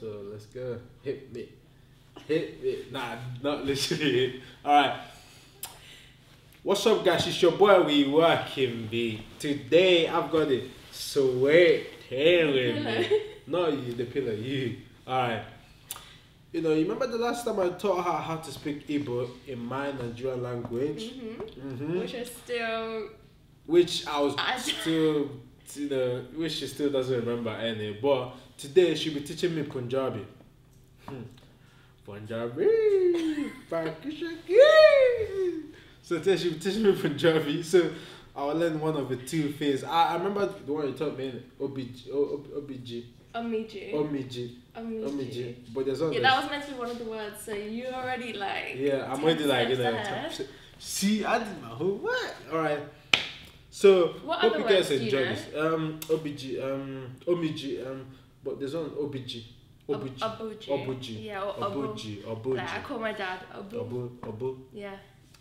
So let's go. Hit me. Hit me. Nah, not literally. Alright. What's up guys? It's your boy we working B. Today I've got it sweet tail with me. Not you, the pillow, you. Alright. You know, you remember the last time I taught her how to speak Igbo in my Nigerian language? hmm Mm-hmm. Which is still. which I was I- still, you know, which she still doesn't remember any. But today she'll be teaching me Punjabi. Hmm. Punjabi. So today she'll be teaching me Punjabi. So I'll learn one of the two things. I, I remember the one you taught me, OBG, OBG, Omiji. Omiji, Omiji. Omiji. But there's one Yeah, that was meant to be one of the words, so you already like. Yeah, I'm 10 already like, you know. steps ahead. t- See, I did my homework. Alright. So, What hope other you guys you enjoy know? this. Um, OBG, um, OMG, um, but there's one OBG. Ob- OBG. Abuji. Obuji. Yeah, or Abu. Obuji. Like, I call my dad Abu. Obu, Obu, Yeah.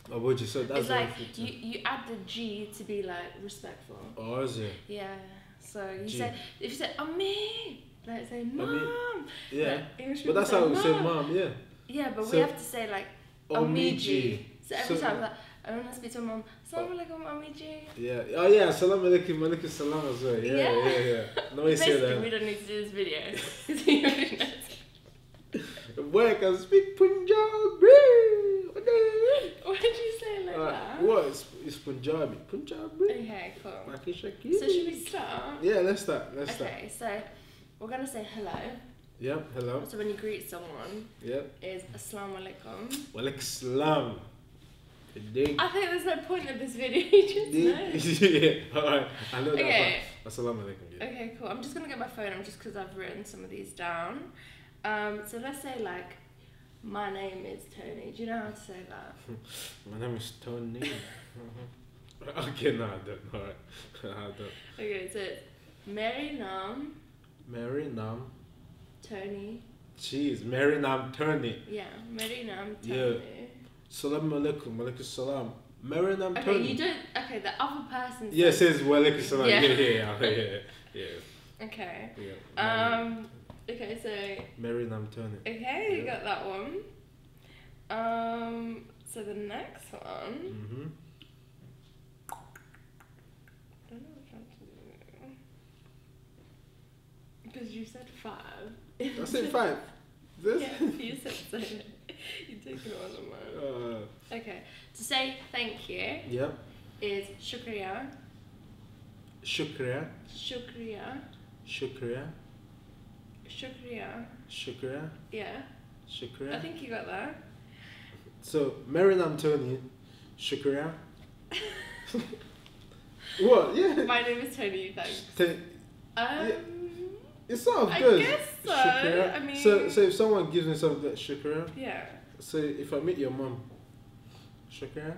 Obuji. So that's it's like you, you add the G to be like respectful. Oh, is it? Yeah. So you G. say if you say Ami, like say Ami. mom. Yeah. Like, English But that's how we say mom. mom, yeah. Yeah, but So- we have to say like Omiji. Omiji. So every So- time like I to speak to my mom. Assalamu alaikum Omiji. Yeah. Oh, yeah. Salam alaikum, alaikum salam as well. Yeah, yeah, Yeah. yeah. No, we say that. we don't need to do this video. video. 'Cause he already. Boy, I can speak Punjabi. Why did you say it like Uh, that? what? It's, it's Punjabi. Punjabi. Okay, cool. Makishaki. So should we start? Yeah, let's start. Let's start. Okay, so we're gonna say hello. Yep. Hello. So when you greet someone, Yep. is Assalamu alaikum. Walaikum salam. Dig. I think there's no point of this video. You just know. yeah. All right. I know that. Okay. part. Assalamu alaikum. Yeah. Okay, cool. I'm just gonna get my phone out just because I've written some of these down. Um, so let's say like, my name is Tony. Do you know how to say that? My name is Tony. okay, no, I don't. All right. I don't. Okay, so it's Mary Nam Mary Nam. Tony. Jeez, Mary Nam Tony. Yeah, Mary Nam Yeah. Salam alaikum. Walaikum salam. Mary Nam Okay, Tony. you don't. Okay, the other person. Yeah, it says- says walaikum salam. Yeah, Yeah. yeah, yeah, yeah, yeah. Okay. yeah. Um. Okay, so Mary Nam Tony. okay, you Yeah. got that one. Um. So the next one. Mm-hmm. I don't know what I'm trying to do. Because you said five. I said five. This? yeah, you said seven. you took it one of mine. Uh, Okay, to say thank you yep. is shukriya, Shukriya. shukriya, Shukriya. shukriya. Shukriya. Yeah, I think you got that. So, Mary Nam Tony. Shukriya. what? Yeah. My name is Tony, thanks. T- Um, It's sort of I good. guess so. Shukriya. I mean- so, so if someone gives me something, like Shukriya. yeah. So if I meet your mom, Shakira.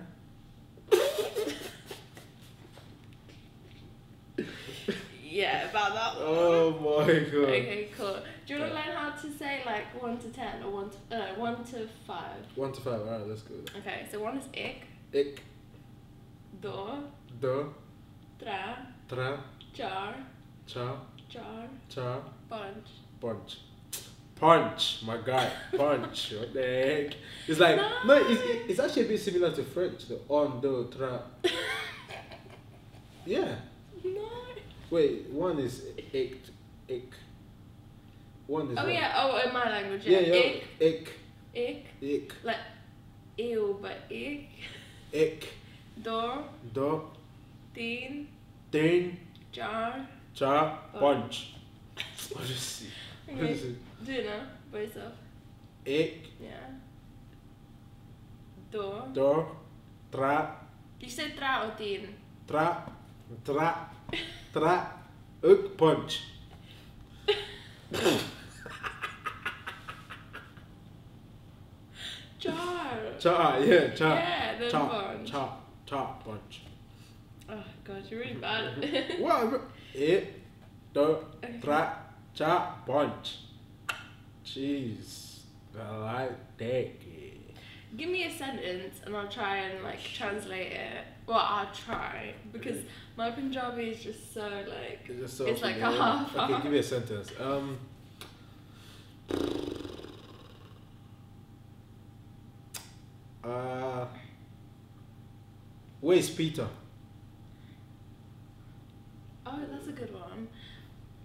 Yeah, about that one. Oh my god. Okay, cool. Do you want to learn how to say like 1 to 10 or 1 to, uh, 1 to 5? One to five. Alright, let's go. Okay, so 1 is ik, Ik, do, do, tra, tra, char, cha, char, cha, punch. punch. Punch, my guy, punch. what the heck? It's like no, it's, it's actually a bit similar to French. The on, do, tra. Yeah. No. Wait, one is ik, ik. One is Oh what? yeah, oh in my language, Yeah, yeah. yeah. Ik, Ik, ik, ik, like ew, but ik, ik, do, do, teen, tin, char. Cha, oh. punch. What is it? What Okay, it? do it now, by yourself. Ik, Yeah. Do. do, tra, You say tra or teen? tra, tra, tra, ik, punch. Char. Cha, yeah, cha, Yeah, then cha, punch. cha, cha, punch. Oh gosh, you're really bad. what? It, do, tra, cha, punch. Jeez, I like that. Give me a sentence and I'll try and like translate it. Well, I'll try because my Punjabi is just so like it's, just so it's like a half. Okay, give me a sentence. Um. Uh, where's Peter? Oh, that's a good one.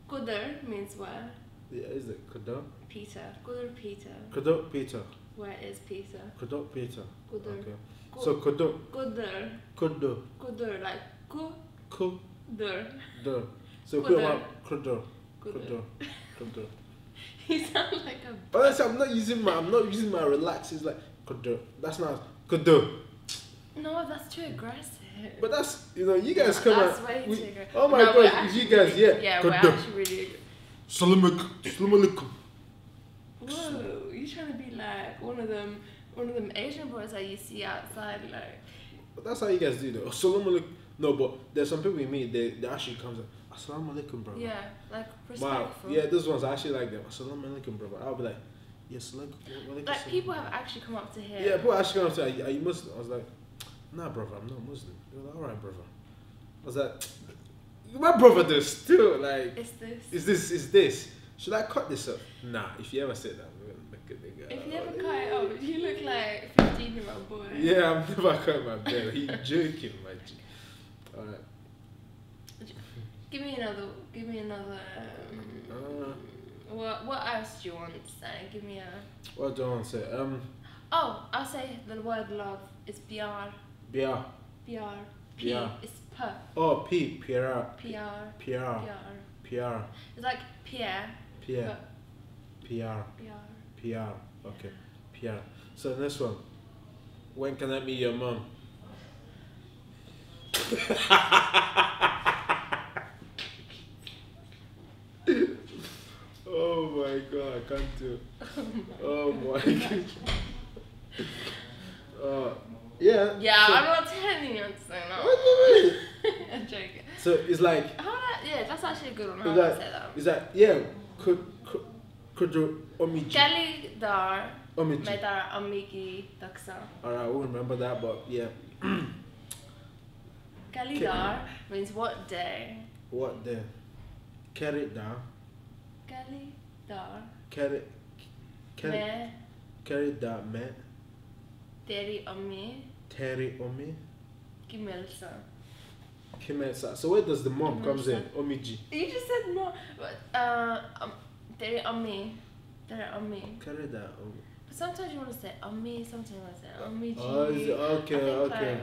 Kudur means where. Yeah, is it Kudo? Peter. Kudur Peter. Kudo Peter. Where is Peter? Kudo Peter. Kudur. Okay. Ku- So Kudo. Kudur. Kudo. Kudur. Like Kudo. kudur. So Kudo. put about Kudo. Kudur. Kudo. Kudo. You sound like a. But that's, I'm not using my I'm not using my relax. It's like Kudo. That's not Kudo. No, that's too aggressive. But that's you know you guys No, come that's out. way we- too oh my No, we're god, you guys, yeah. Yeah, we're actually really. Salam alaikum. Salam alaikum. Whoa, you trying to be like one of them, one of them Asian boys that you see outside, like. But that's how you guys do though. Oh, salam alaikum. No, but there's some people we meet. They, they actually comes. Assalamu alaikum, bro. Yeah, like respectful. Wow. Yeah, those ones I actually like them. Assalamu alaikum, brother. I'll be like, yes, like, Like people have actually come up to here. Yeah, people actually come up to me, are you Muslim? I was like, nah, brother, I'm not Muslim. They were like, alright, brother. I was like, my brother does still like, It's this. is this, is this? Should I cut this up? Nah, if you ever said that, we're gonna make a nigga. if you ever cut it off, you look like a 15 year old boy. Yeah, I'm never cutting my beard. He joking, my G. Alright. Give me another. Give me another. Um, Uh, what What else do you want to say? Give me a. what do I want to say? Um, Oh, I'll say the word love is PR. Bia. PR. P is P. Oh, P. Pierre. PR. PR. Pierre. It's like Pierre. Pierre. PR. PR. Okay. PR. So next one. When can I meet your mom? oh my god, I can't do. Oh my god. Uh, yeah. Yeah, so, I'm not telling you to say What no. do you mean? I'm joking. So it's like How that? Yeah, that's actually a good one. How Is do I that- say that? it's like yeah. Could could could you omiji Kelly dar omiji. medar amiki taksa. Alright, I won't remember that, but yeah. Kelly dar means what day? What? Carry it down. Kelly dar Carry. Carry. me Carry that teri ammi Terry Omi. kimelsa. Kimetsa. So where does the mom comes in? Omiji. You just said no, but uh, um, teri ammi, teri ammi. Carry Omi. But sometimes you want to say Omi, sometimes you want to say ammi. Oh, is it? Okay, okay.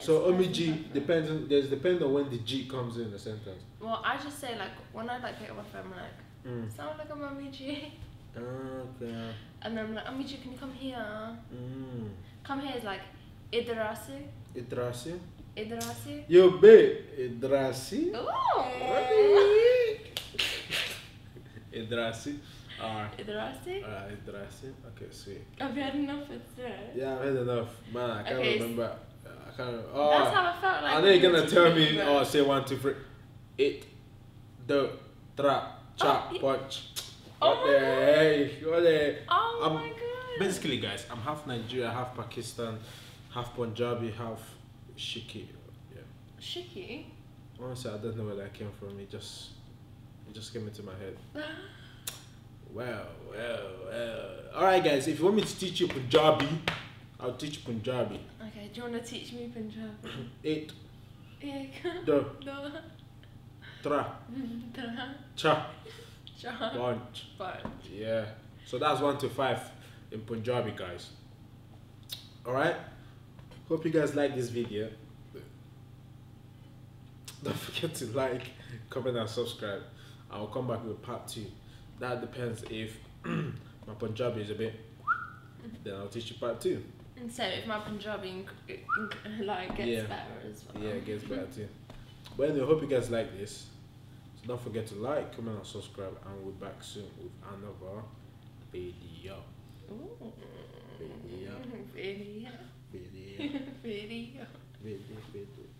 So Omiji depends on there's depend on when the G comes in the sentence. Well, I just say like when I like pick up my phone, I'm like, Mm. sound like a mommy G. Okay. And then I'm like, Amiji, can you come here? Mm. Come here is like, Idrasi. Idrasi. Idrasi. Yo, babe. Idrasi. Ooh. Idrasi. Alright. Idrasi? Alright, Idrasi. Okay, sweet. Have you had enough of that? Yeah, I've had enough. Man, I can't Okay, remember. I can't remember. That's Oh, how I felt like. I know you're when gonna tell me, oh, say one, two, three. It, the, tra, cha, Oh, punch. Oh What my the heck? What the Oh Um, my god. Basically, guys, I'm half Nigeria, half Pakistan, half Punjabi, half Shiki. Yeah. Shiki. Honestly, I don't know where that came from. It just, it just came into my head. Well, well, well. All right, guys. If you want me to teach you Punjabi, I'll teach you Punjabi. Okay, do you want to teach me Punjabi? It, Yeah. the, No. tra, Tra. cha, Punch. But Yeah. So that's one to five in Punjabi, guys. All right. Hope you guys like this video. Don't forget to like, comment, and subscribe. I'll come back with part two. That depends if my Punjabi is a bit. Then I'll teach you part two. and so if my Punjabi like gets Yeah. better as well. Yeah, it gets better too. But anyway, hope you guys like this. Don't forget to like, comment, and subscribe. And we're back soon with another video. Ooh. Video. Video. Video. Video. Video. Video. Video.